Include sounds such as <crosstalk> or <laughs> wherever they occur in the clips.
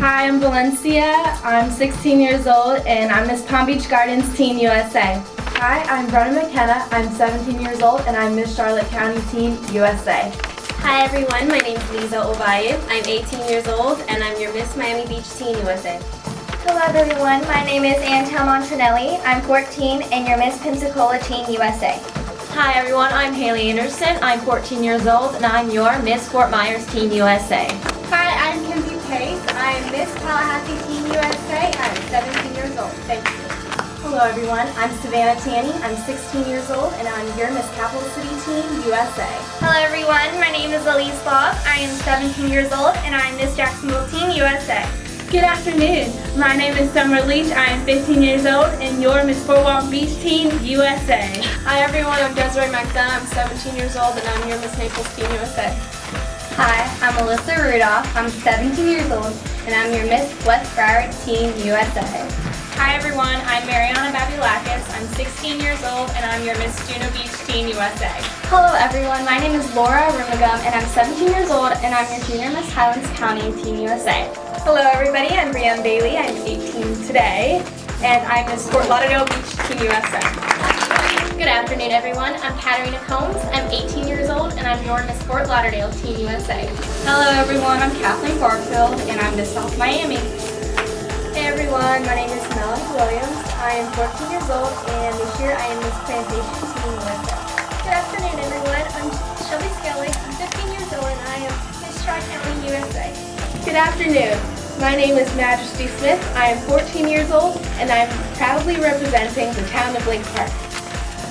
Hi, I'm Valencia. I'm 16 years old and I'm Miss Palm Beach Gardens Teen USA. Hi, I'm Brenna McKenna. I'm 17 years old and I'm Miss Charlotte County Teen USA. Hi everyone, my name is Lisa Obayev. I'm 18 years old and I'm your Miss Miami Beach Teen USA. Hello everyone, my name is Antel Montanelli. I'm 14 and your Miss Pensacola Teen USA. Hi everyone, I'm Haley Anderson. I'm 14 years old and I'm your Miss Fort Myers Teen USA. Miss Tallahassee Teen USA. I'm 17 years old. Thank you. Hello everyone, I'm Savannah Tanney. I'm 16 years old and I'm your Miss Capital City Teen USA. Hello everyone, my name is Elise Bob. I am 17 years old and I'm Miss Jacksonville Teen USA. Good afternoon. My name is Summer Leach. I am 15 years old and your Miss Fort Walton Beach Teen USA. Hi everyone, I'm Desiree McDonough. I'm 17 years old and I'm your Miss Naples Teen USA. Hi, I'm Alyssa Rudolph. I'm 17 years old and I'm your Miss West Broward Teen USA. Hi everyone, I'm Mariana Babulakis. I'm 16 years old and I'm your Miss Juno Beach Teen USA. Hello everyone, my name is Laura Rimagum and I'm 17 years old and I'm your Junior Miss Highlands County Teen USA. Hello everybody, I'm Brianne Bailey. I'm 18 today and I'm Miss Fort Lauderdale Beach Teen USA. Good afternoon everyone, I'm Katarina Combs. I'm 18 years old and I'm your Miss Fort Lauderdale Teen USA. Hello everyone, I'm Kathleen Barfield and I'm Miss South Miami. Hey everyone, my name is Melanie Williams. I am 14 years old and this year I am Miss Plantation Teen USA. Good afternoon everyone, I'm Shelby Skelly. I'm 15 years old and I am Miss Tri-County USA. Good afternoon, my name is Majesty Smith. I am 14 years old and I am proudly representing the town of Lake Park.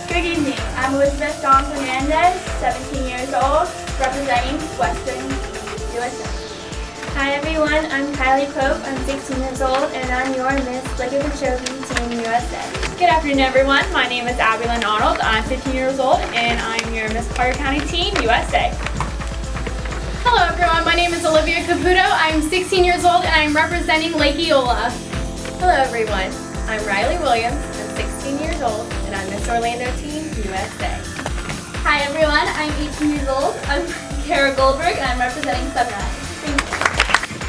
Good evening, I'm Elizabeth Dawn Fernandez, 17 years old, representing Western USA. Hi everyone, I'm Kylie Pope. I'm 16 years old and I'm your Miss Lake Okeechobee Teen USA. Good afternoon everyone, my name is Abby Lynn Arnold. I'm 15 years old and I'm your Miss Carter County Teen USA. Hello everyone, my name is Olivia Caputo. I'm 16 years old and I'm representing Lake Eola. Hello everyone, I'm Riley Williams. I'm 16 years old and I'm Miss Orlando Teen USA. Hi everyone, I'm 18 years old. I'm <laughs> Kara Goldberg and I'm representing Sunrise. Thank you.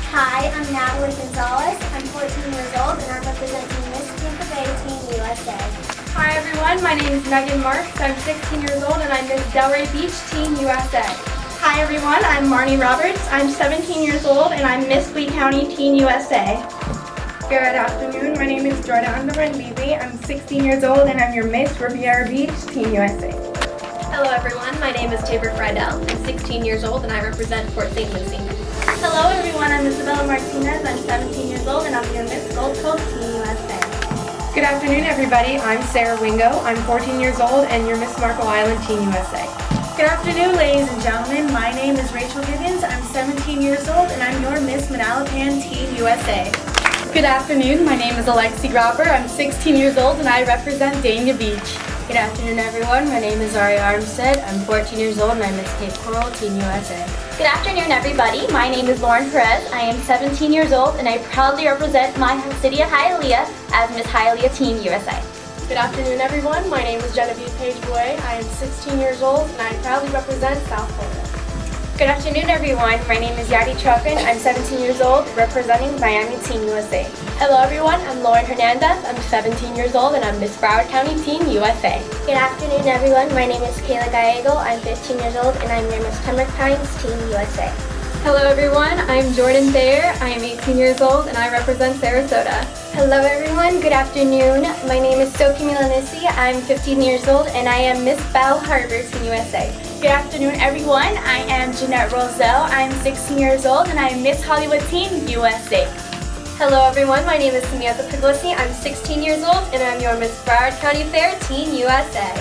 Hi, I'm Natalie Gonzalez. I'm 14 years old and I'm representing Miss Tampa Bay Teen USA. Hi everyone, my name is Megan Marks. I'm 16 years old and I'm Miss Delray Beach Teen USA. Hi everyone, I'm Marnie Roberts. I'm 17 years old and I'm Miss Lee County Teen USA. Good afternoon, my name is Jordan Underwood Levy. I'm 16 years old and I'm your Miss Riviera Beach Teen USA. Hello everyone, my name is Tabor Friedel. I'm 16 years old and I represent Port St. Lucie. Hello everyone, I'm Isabella Martinez. I'm 17 years old and I'm your Miss Gold Coast Teen USA. Good afternoon everybody, I'm Sarah Wingo. I'm 14 years old and your Miss Marco Island Teen USA. Good afternoon ladies and gentlemen, my name is Rachel Gibbons. I'm 17 years old and I'm your Miss Manalapan Teen USA. Good afternoon, my name is Alexi Grauber. I'm 16 years old and I represent Dania Beach. Good afternoon everyone, my name is Ari Armstead. I'm 14 years old and I'm Miss Cape Coral Teen USA. Good afternoon everybody, my name is Lauren Perez. I am 17 years old and I proudly represent my city of Hialeah as Miss Hialeah Teen USA. Good afternoon everyone, my name is Genevieve Page Boy. I am 16 years old and I proudly represent South Florida. Good afternoon everyone, my name is Yadi Chopin. I'm 17 years old, representing Miami Teen USA. Hello everyone, I'm Lauren Hernandez. I'm 17 years old and I'm Miss Broward County Teen USA. Good afternoon everyone, my name is Kayla Gallego. I'm 15 years old and I'm your Miss Pembroke Pines Teen USA. Hello everyone, I'm Jordan Thayer. I am 18 years old and I represent Sarasota. Hello everyone, good afternoon. My name is Sophie Milanissi. I'm 15 years old and I am Miss Bal Harbour Teen USA. Good afternoon everyone, I am Jeanette Roselle. I'm 16 years old and I am Miss Hollywood Teen USA. Hello everyone, my name is Samantha Puglisi. I'm 16 years old and I'm your Miss Broward County Fair Teen USA.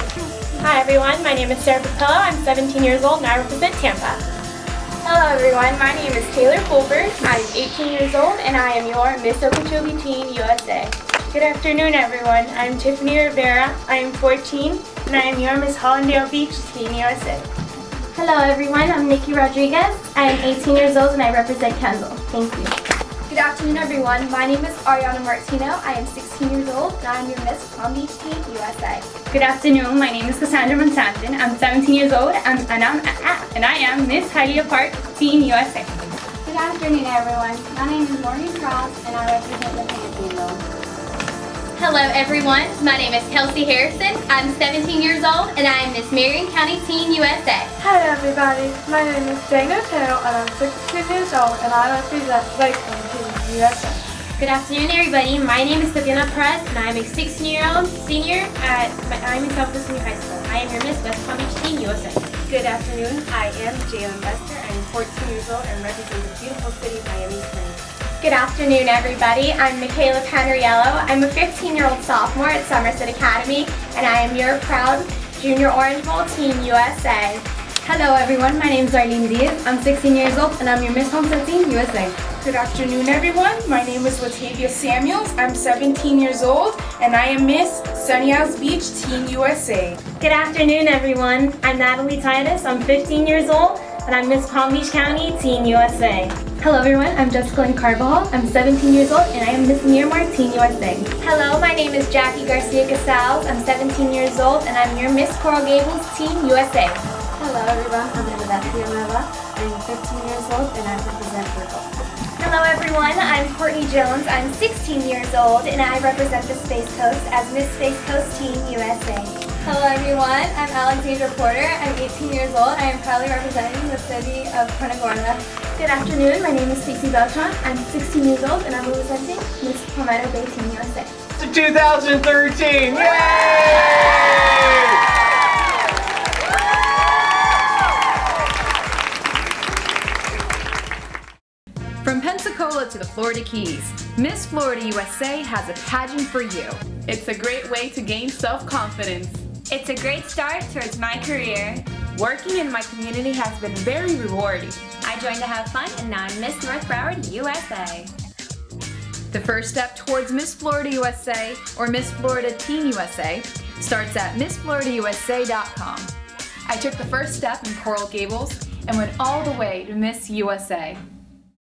Hi everyone, my name is Sarah Papilla. I'm 17 years old and I represent Tampa. Hello everyone, my name is Taylor Colbert. I'm 18 years old and I am your Miss Okeechobee Teen USA. Good afternoon everyone, I'm Tiffany Rivera. I am 14 and I am your Miss Hallandale Beach Teen USA. Hello everyone, I'm Nikki Rodriguez. I am 18 years old and I represent Kendall. Thank you. Good afternoon everyone, my name is Ariana Martino. I am 16 years old and I am your Miss Palm Beach Teen USA. Good afternoon, my name is Cassandra Monsanton. I'm 17 years old and, and, I'm, and I am Miss Hialeah Park Teen USA. Good afternoon, everyone. My name is Morgan Cross, and I represent the Panhandle. Hello, everyone. My name is Kelsey Harrison. I'm 17 years old, and I am Miss Marion County Teen USA. Hi, everybody. My name is Jane Otero, and I'm 16 years old, and I represent Lakeland Teen USA. Good afternoon, everybody. My name is Tatiana Perez, and I am a 16-year-old senior at I'm in Southwest Senior High School. I am your Miss West Palm Beach Teen USA. Good afternoon. I am Jalen Bester. I'm 14 years old and represent the beautiful city of Miami Springs. Good afternoon, everybody. I'm Michaela Panariello. I'm a 15-year-old sophomore at Somerset Academy, and I am your proud Junior Orange Bowl Teen USA. Hello, everyone. My name is Arlene Diaz. I'm 16 years old, and I'm your Miss Homestead Teen USA. Good afternoon, everyone. My name is Latavia Samuels. I'm 17 years old, and I am Miss Sunny Isles Beach Teen USA. Good afternoon, everyone. I'm Natalie Titus. I'm 15 years old, and I'm Miss Palm Beach County Teen USA. Hello, everyone. I'm Jessica Lynn Carvajal. I'm 17 years old, and I am Miss Miramar Teen USA. Hello, my name is Jackie Garcia Casals. I'm 17 years old, and I'm your Miss Coral Gables Teen USA. Hello, everyone. I'm Annabeth Fiameva. I'm 15 years old, and I represent Virgo. Hello everyone, I'm Courtney Jones. I'm 16 years old and I represent the Space Coast as Miss Space Coast Teen USA. Hello everyone, I'm Alexandra Porter. I'm 18 years old. I am proudly representing the city of Punta Gorda. Good afternoon, my name is Stacey Beltran. I'm 16 years old and I'm representing Miss Palmetto Bay Teen USA. 2013! Yay! From Pensacola to the Florida Keys, Miss Florida USA has a pageant for you. It's a great way to gain self-confidence. It's a great start towards my career. Working in my community has been very rewarding. I joined to have fun and now I'm Miss North Broward USA. The first step towards Miss Florida USA or Miss Florida Teen USA starts at MissFloridaUSA.com. I took the first step in Coral Gables and went all the way to Miss USA.